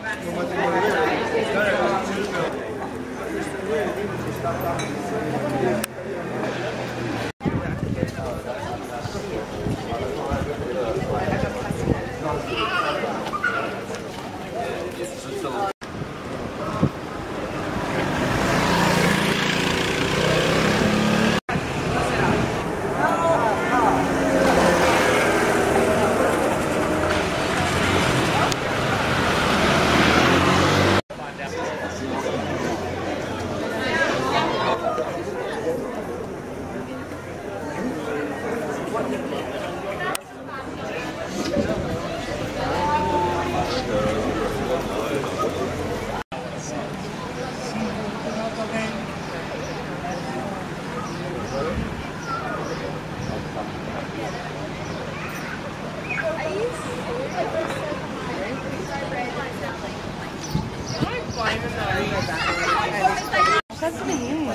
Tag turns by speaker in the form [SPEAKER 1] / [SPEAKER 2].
[SPEAKER 1] すいません。
[SPEAKER 2] Quase nenhuma.